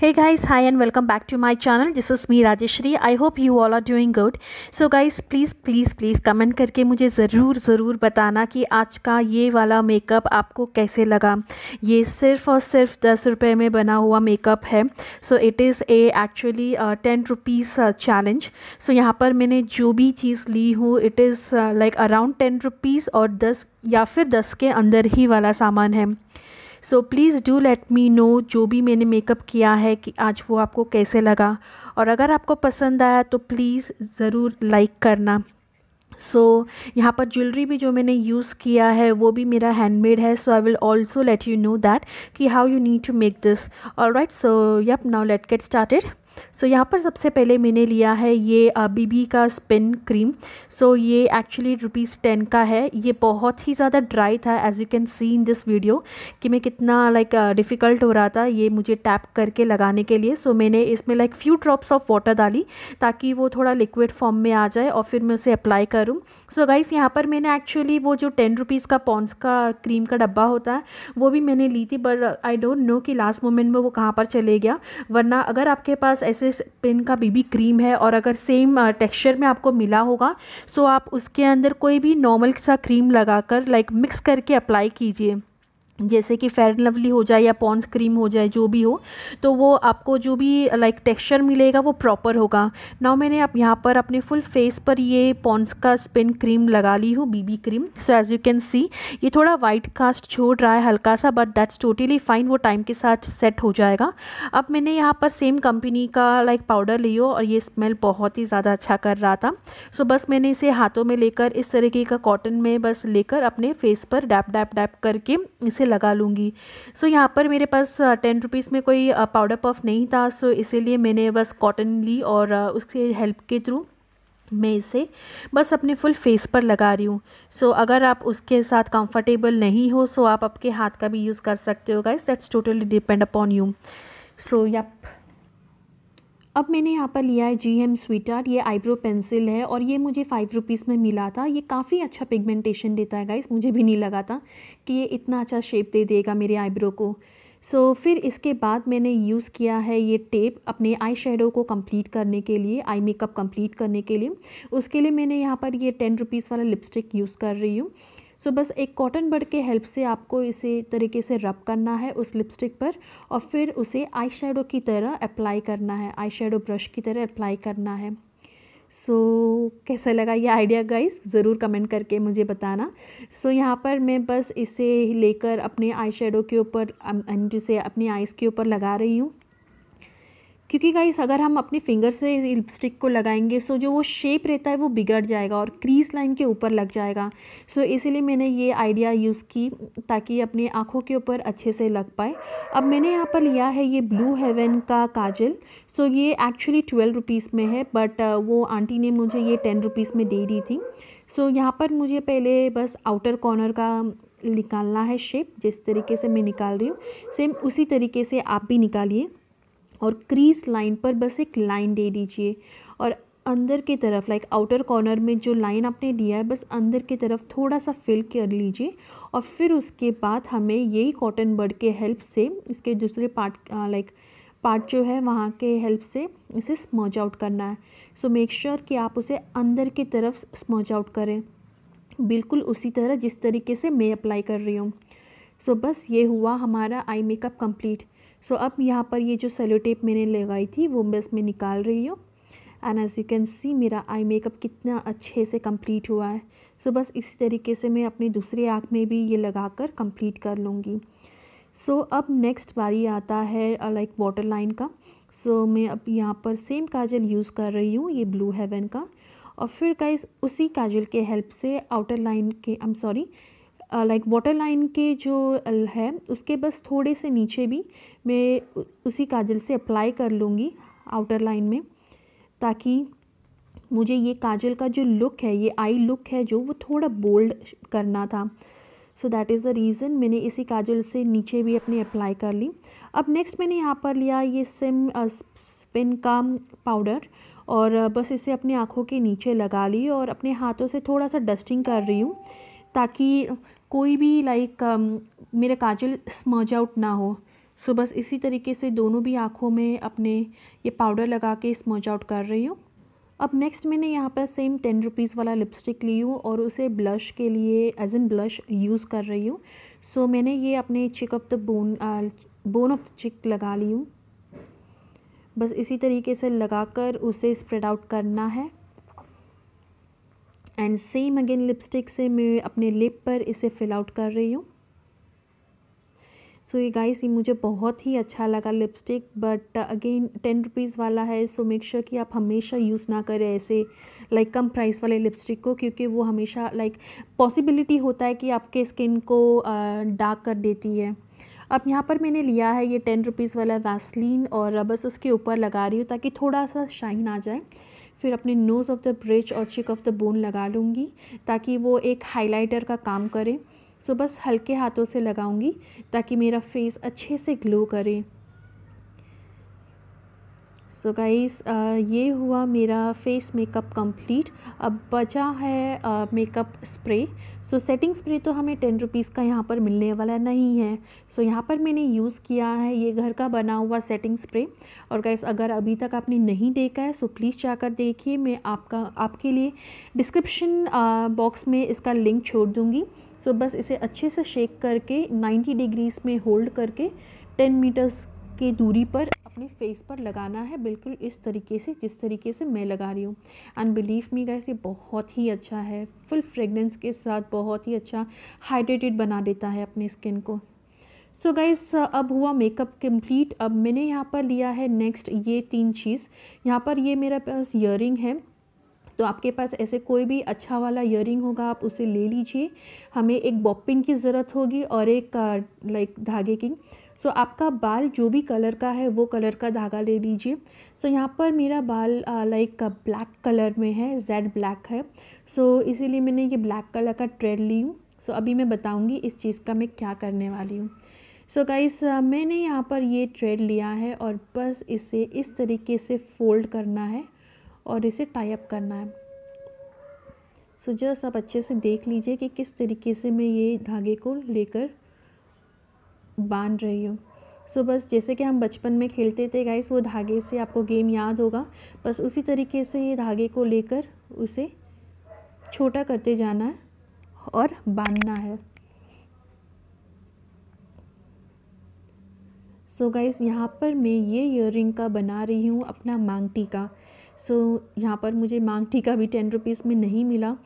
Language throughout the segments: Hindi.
hey guys, hi and welcome back to my channel. This is me, Rajeshri. I hope you all are doing good. So guys, please please please comment करके मुझे ज़रूर ज़रूर बताना कि आज का ये वाला मेकअप आपको कैसे लगा। ये सिर्फ़ और सिर्फ़ दस रुपये में बना हुआ मेकअप है। So it is a actually ten rupees challenge so यहाँ पर मैंने जो भी चीज़ ली हूँ it is like around ten rupees और दस या फिर दस के अंदर ही वाला सामान है। So please do let me know जो भी मैंने मेकअप किया है कि आज वो आपको कैसे लगा। और अगर आपको पसंद आया तो प्लीज़ ज़रूर लाइक करना। सो so, यहाँ पर ज्वेलरी भी जो मैंने यूज़ किया है वो भी मेरा हैंडमेड है। So I will also let you know that कि how you need to make this all right so yup now let get started so so, यहाँ पर सबसे पहले मैंने लिया है ये बीबी का स्पिन क्रीम सो so, ये एक्चुअली रुपीज़ टेन का है. ये बहुत ही ज़्यादा ड्राई था as you can see in this video कि मैं कितना लाइक like, डिफ़िकल्ट uh, हो रहा था ये मुझे टैप करके लगाने के लिए. सो so, मैंने इसमें like few drops of water डाली ताकि वो थोड़ा लिक्विड फॉर्म में आ जाए और फिर मैं उसे अप्लाई करूँ. सो गाइस यहाँ पर मैंने एक्चुअली वो जो टेन रुपीज़ का पॉन्स का क्रीम का डब्बा होता है वो भी मैंने ली थी बट आई डोंट नो कि लास्ट मोमेंट में वो कहाँ पर चले गया. वरना अगर आपके पास पास एस पेन का बीबी क्रीम है और अगर सेम टेक्सचर में आपको मिला होगा सो आप उसके अंदर कोई भी नॉर्मल सा क्रीम लगाकर लाइक मिक्स करके अप्लाई कीजिए। जैसे कि फेयर लवली हो जाए या पॉन्स क्रीम हो जाए, जो भी हो तो वो आपको जो भी लाइक टेक्सचर मिलेगा, वो प्रॉपर होगा। नाउ मैंने अब यहाँ पर अपने फुल फेस पर ये पॉन्स का स्पिन क्रीम लगा ली हूँ BB cream so as you can see ये थोड़ा वाइट कास्ट छोड़ रहा है हल्का सा बट दैट्स टोटली फाइन वो टाइम के साथ सेट हो जाएगा। अब मैंने यहाँ पर सेम कंपनी का लाइक पाउडर लियो और ये स्मेल बहुत ही ज़्यादा अच्छा कर रहा था। सो बस मैंने इसे हाथों में लेकर, इस तरीके का कॉटन में बस लेकर अपने फेस पर डैप डैप डैप करके इसे लगा लूँगी। सो so, यहाँ पर मेरे पास टेन रुपीज़ में कोई पाउडर पफ नहीं था। सो so, इसीलिए मैंने बस कॉटन ली और उसके हेल्प के थ्रू मैं इसे बस अपने फुल फेस पर लगा रही हूँ। सो so, अगर आप उसके साथ कंफर्टेबल नहीं हो सो so आप आपके हाथ का भी यूज़ कर सकते हो guys that's totally depend upon you so yup अब मैंने यहाँ पर लिया है जी एम स्वीट आर्ट ये आईब्रो पेंसिल है और ये मुझे फ़ाइव रुपीज़ में मिला था। ये काफ़ी अच्छा पिगमेंटेशन देता है गाइस मुझे भी नहीं लगा था कि ये इतना अच्छा शेप दे देगा मेरे आईब्रो को। सो so, फिर इसके बाद मैंने यूज़ किया है ये टेप अपने आई शेडो को कंप्लीट करने के लिए आई मेकअप कंप्लीट करने के लिए। उसके लिए मैंने यहाँ पर ये टेन रुपीज़ वाला लिपस्टिक यूज़ कर रही हूँ। सो बस एक कॉटन बड के हेल्प से आपको इसे तरीके से रब करना है उस लिपस्टिक पर और फिर उसे आई शेडो की तरह अप्लाई करना है आई शेडो ब्रश की तरह अप्लाई करना है। सो so, कैसा लगा ये आइडिया गाइस ज़रूर कमेंट करके मुझे बताना। सो so, यहाँ पर मैं बस इसे लेकर अपने आई शेडो के ऊपर जिसे अपनी आइज़ के ऊपर लगा रही हूँ। क्योंकि गाइस अगर हम अपने फिंगर से लिपस्टिक को लगाएँगे सो जो वो शेप रहता है वो बिगड़ जाएगा और क्रीज लाइन के ऊपर लग जाएगा। सो इसीलिए मैंने ये आइडिया यूज़ की ताकि अपनी आँखों के ऊपर अच्छे से लग पाए। अब मैंने यहाँ पर लिया है ये ब्लू हेवन का काजल। सो ये एक्चुअली ट्वेल्व रुपीज़ में है बट वो आंटी ने मुझे ये टेन रुपीज़ में दे दी थी। सो so, यहाँ पर मुझे पहले बस आउटर कॉर्नर का निकालना है शेप जिस तरीके से मैं निकाल रही हूँ। सेम उसी तरीके से आप भी निकालिए। और क्रीज लाइन पर बस एक लाइन दे दीजिए। और अंदर की तरफ़ लाइक आउटर कॉर्नर में जो लाइन आपने दिया है बस अंदर की तरफ़ थोड़ा सा फिल कर लीजिए। और फिर उसके बाद हमें यही कॉटन बर्ड के हेल्प से इसके दूसरे पार्ट लाइक पार्ट जो है वहाँ के हेल्प से इसे स्मर्ज आउट करना है। सो मेक श्योर कि आप उसे अंदर की तरफ़ स्मर्ज आउट करें। बिल्कुल उसी तरह जिस तरीके से मैं अप्लाई कर रही हूँ। सो so, बस ये हुआ हमारा आई मेकअप कंप्लीट सो अब यहाँ पर ये जो सेलो टेप मैंने लगाई थी वो बस मैं निकाल रही हूँ। And as you can see मेरा आई मेकअप कितना अच्छे से कंप्लीट हुआ है। सो so, बस इसी तरीके से मैं अपनी दूसरी आँख में भी ये लगा कर कंप्लीट कर लूँगी। सो so, अब नेक्स्ट बारी आता है लाइक वाटर लाइन का। सो so, मैं अब यहाँ पर सेम काजल यूज़ कर रही हूँ ये ब्लू हेवन का। और फिर गाइस उसी काजल के हेल्प से आउटर लाइन के I am sorry like water line के जो है, उसके बस थोड़े से नीचे भी मैं उसी काजल से अप्लाई कर लूँगी आउटर लाइन में, ताकि मुझे ये काजल का जो लुक है, ये आई लुक है जो, वो थोड़ा बोल्ड करना था। So that is the reason मैंने इसी काजल से नीचे भी अपनी अप्लाई कर ली। अब नेक्स्ट मैंने यहाँ पर लिया ये सिम स्पिन का पाउडर और बस इसे अपनी आँखों के नीचे लगा ली और अपने हाथों से थोड़ा सा डस्टिंग कर रही हूँ, ताकि कोई भी लाइक um, मेरे काजल स्मर्ज आउट ना हो। सो बस इसी तरीके से दोनों भी आँखों में अपने ये पाउडर लगा के स्मर्ज आउट कर रही हूँ। अब नेक्स्ट मैंने यहाँ पर सेम टेन रुपीज़ वाला लिपस्टिक ली हूँ और उसे ब्लश के लिए एज एन ब्लश यूज़ कर रही हूँ। सो so, मैंने ये अपने cheek of the bone bone of the cheek लगा ली हूँ। बस इसी तरीके से लगाकर उसे स्प्रेड आउट करना है। एंड सेम अगेन लिपस्टिक से मैं अपने लिप पर इसे फिल आउट कर रही हूँ। सो ये गाइस ये मुझे बहुत ही अच्छा लगा lipstick but again ten rupees वाला है सो मेक श्योर कि आप हमेशा यूज़ ना करें ऐसे लाइक like, कम प्राइस वाले लिपस्टिक को क्योंकि वो हमेशा लाइक like, पॉसिबिलिटी होता है कि आपके स्किन को डार्क uh, कर देती है। अब यहाँ पर मैंने लिया है ये टेन रुपीज़ वाला वैसलीन और बस उसके ऊपर लगा रही हूँ ताकि थोड़ा सा शाइन आ जाए। फिर अपने नोज़ ऑफ़ द ब्रिज और चिक ऑफ़ द बोन लगा लूँगी, ताकि वो एक हाइलाइटर का काम करे। सो बस हल्के हाथों से लगाऊँगी, ताकि मेरा फेस अच्छे से ग्लो करे। सो so गाइस ये हुआ मेरा फेस मेकअप कंप्लीट अब बचा है makeup spray so setting spray तो हमें टेन रुपीज़ का यहाँ पर मिलने वाला नहीं है. सो so यहाँ पर मैंने यूज़ किया है, ये घर का बना हुआ सेटिंग स्प्रे और गाइस अगर अभी तक आपने नहीं देखा है सो प्लीज़ जाकर देखिए. मैं आपका, आपके लिए डिस्क्रिप्शन बॉक्स में इसका लिंक छोड़ दूँगी. सो so बस इसे अच्छे से शेक करके नाइन्टी डिग्रीज़ में होल्ड करके टेन मीटर्स की दूरी पर अपने फेस पर लगाना है बिल्कुल इस तरीके से, जिस तरीके से मैं लगा रही हूँ। एंड बिलीव मी गैस ये बहुत ही अच्छा है। फुल फ्रेगनेंस के साथ बहुत ही अच्छा हाइड्रेटेड बना देता है अपने स्किन को। सो so गाइस अब हुआ मेकअप कंप्लीट अब मैंने यहाँ पर लिया है नेक्स्ट ये तीन चीज़। यहाँ पर ये मेरा पास ईयर है। तो आपके पास ऐसे कोई भी अच्छा वाला ईयर होगा, आप उसे ले लीजिए। हमें एक बॉपिन की ज़रूरत होगी और एक लाइक धागे की। सो so, आपका बाल जो भी कलर का है वो कलर का धागा ले लीजिए। सो so, यहाँ पर मेरा बाल लाइक ब्लैक कलर में है जेड ब्लैक है। सो so, इसीलिए मैंने ये ब्लैक कलर का ट्रेड ली हूँ। सो so, अभी मैं बताऊँगी इस चीज़ का मैं क्या करने वाली हूँ। सो so गाइस मैंने यहाँ पर ये ट्रेड लिया है और बस इसे इस तरीके से फोल्ड करना है और इसे टाई अप करना है। सो so जस्ट आप अच्छे से देख लीजिए कि किस तरीके से मैं ये धागे को लेकर बाँध रही हूँ। सो बस जैसे कि हम बचपन में खेलते थे गाइस वो धागे से आपको गेम याद होगा। बस उसी तरीके से ये धागे को लेकर उसे छोटा करते जाना है और बांधना है। सो so गाइस यहाँ पर मैं ये इयर का बना रही हूँ अपना मांग टीका सो so, यहाँ पर मुझे मांग टीका भी टेन रुपीज़ में नहीं मिला।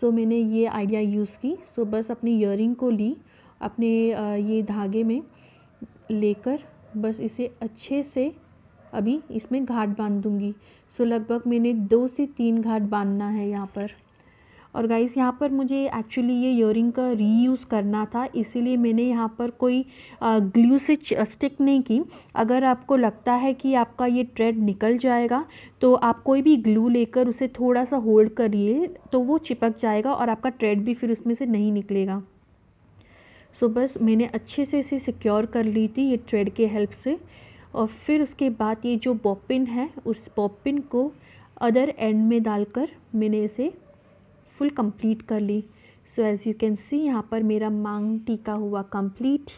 सो so, मैंने ये आइडिया यूज़ की। सो so, बस अपनी इयर को ली अपने ये धागे में लेकर बस इसे अच्छे से अभी इसमें घाट बाँध दूँगी। सो, लगभग मैंने दो से तीन घाट बांधना है यहाँ पर। और गाइस, यहाँ पर मुझे एक्चुअली ये ईयरिंग का रीयूज़ करना था, इसीलिए मैंने यहाँ पर कोई ग्लू से स्टिक नहीं की। अगर आपको लगता है कि आपका ये ट्रेड निकल जाएगा तो आप कोई भी ग्लू लेकर उसे थोड़ा सा होल्ड करिए तो वो चिपक जाएगा और आपका ट्रेड भी फिर उसमें से नहीं निकलेगा। सो बस मैंने अच्छे से इसे सिक्योर कर ली थी ये थ्रेड के हेल्प से। और फिर उसके बाद ये जो पॉपिन है, उस पॉपिन को अदर एंड में डालकर मैंने इसे फुल कंप्लीट कर ली। So as you can see यहाँ पर मेरा मांग टीका हुआ कंप्लीट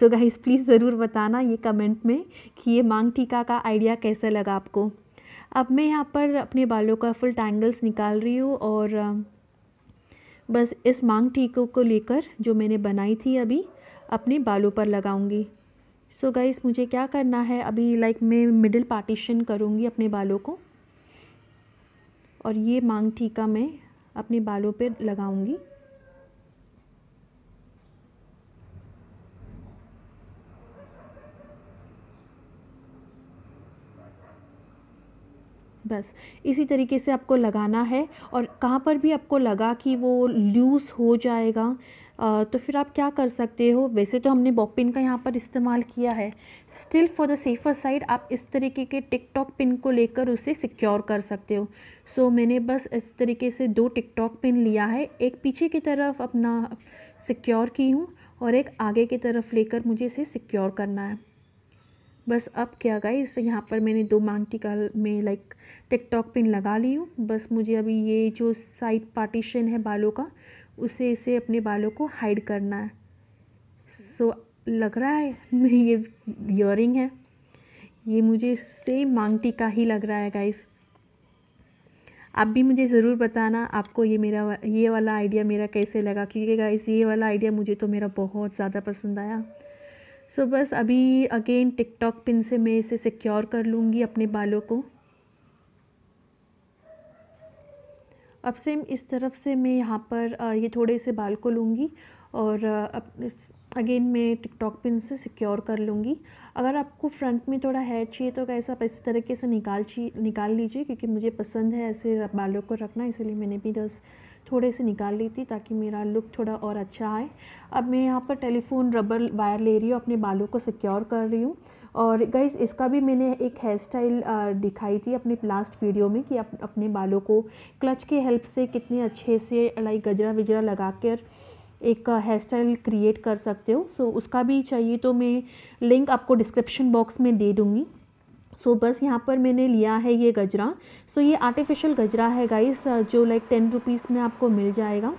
सो गाइस प्लीज़ ज़रूर बताना ये कमेंट में कि ये मांग टीका का आइडिया कैसा लगा आपको। अब मैं यहाँ पर अपने बालों का फुल टैंगल्स निकाल रही हूँ और बस इस मांग टीकों को लेकर जो मैंने बनाई थी अभी अपने बालों पर लगाऊँगी। सो so गाइस मुझे क्या करना है? अभी लाइक like, मैं मिडिल पार्टीशन करूँगी अपने बालों को। और ये मांग टीका मैं अपने बालों पर लगाऊँगी। बस इसी तरीके से आपको लगाना है और कहाँ पर भी आपको लगा कि वो लूज़ हो जाएगा तो फिर आप क्या कर सकते हो? वैसे तो हमने बॉपिन का यहाँ पर इस्तेमाल किया है। Still for the safer side आप इस तरीके के टिकटॉक पिन को लेकर उसे सिक्योर कर सकते हो। सो so, मैंने बस इस तरीके से दो टिकटॉक पिन लिया है। एक पीछे की तरफ़ अपना सिक्योर की हूँ और एक आगे की तरफ़ लेकर मुझे इसे सिक्योर करना है। बस अब क्या गाइस यहाँ पर मैंने दो मांग टिका में लाइक टिकटॉक पिन लगा ली हूँ। बस मुझे अभी ये जो साइड पार्टीशन है बालों का उसे इसे अपने बालों को हाइड करना है। सो so, लग रहा है ये इयरिंग है। ये मुझे सेम मांग टीका ही लग रहा है गाइस आप भी मुझे ज़रूर बताना आपको ये मेरा ये वाला आइडिया मेरा कैसे लगा? क्योंकि गाइस ये वाला आइडिया मुझे तो मेरा बहुत ज़्यादा पसंद आया। सो so, बस अभी अगेन टिकटॉक पिन से मैं इसे सिक्योर कर लूँगी अपने बालों को। अब सेम इस तरफ़ से मैं यहाँ पर ये थोड़े से बाल को लूँगी और अब अगेन मैं टिकटॉक पिन से सिक्योर कर लूँगी। अगर आपको फ्रंट में थोड़ा हेयर चाहिए तो कैसा आप इस तरीके से निकाल निकाल लीजिए क्योंकि मुझे पसंद है ऐसे बालों को रखना इसलिए मैंने भी बस थोड़े से निकाल ली थी ताकि मेरा लुक थोड़ा और अच्छा आए। अब मैं यहाँ पर टेलीफोन रबर वायर ले रही हूँ अपने बालों को सिक्योर कर रही हूँ। और गाइज़ इसका भी मैंने एक हेयर स्टाइल दिखाई थी अपने लास्ट वीडियो में कि आप अपने बालों को क्लच के हेल्प से कितने अच्छे से लाइक गजरा वजरा लगा कर एक हेयर स्टाइल क्रिएट कर सकते हो। सो so, उसका भी चाहिए तो मैं लिंक आपको डिस्क्रिप्शन बॉक्स में दे दूँगी। सो बस यहाँ पर मैंने लिया है ये गजरा। सो ये आर्टिफिशियल गजरा है गाइस जो लाइक टेन रुपीज़ में आपको मिल जाएगा।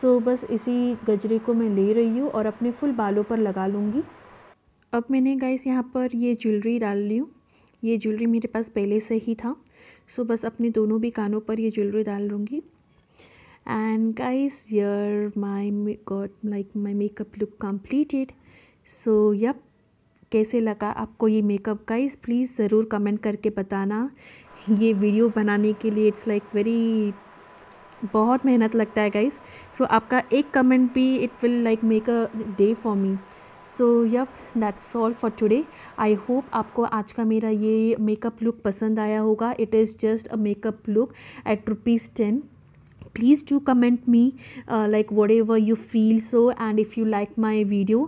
सो बस इसी गजरे को मैं ले रही हूँ और अपने फुल बालों पर लगा लूँगी। अब मैंने गाइस यहाँ पर ये ज्वेलरी डाल ली हूँ। ये ज्वेलरी मेरे पास पहले से ही था। सो बस अपने दोनों भी कानों पर ये ज्वेलरी डाल लूँगी। And guys yeah my got like my makeup look completed so yup कैसे लगा आपको ये मेकअप गाइस प्लीज़ ज़रूर कमेंट करके बताना। ये वीडियो बनाने के लिए इट्स लाइक वेरी बहुत मेहनत लगता है गाइस सो so, आपका एक कमेंट भी it will like make a day for me so yup that's all for today I hope आपको आज का मेरा ये मेकअप लुक पसंद आया होगा. It is just a makeup look at rupees ten please do comment me uh, like whatever you feel so and if you like my video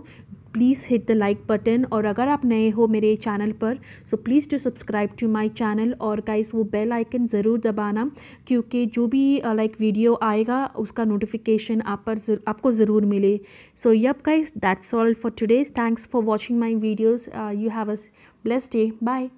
please hit the like button और अगर आप नए हो मेरे चैनल पर so please to subscribe to my channel और गाइस वो बेल आइकन ज़रूर दबाना क्योंकि जो भी लाइक uh, वीडियो आएगा उसका नोटिफिकेशन आप पर जर, आपको ज़रूर मिले। So yup guys that's all for today thanks for watching my videos you have a bless day bye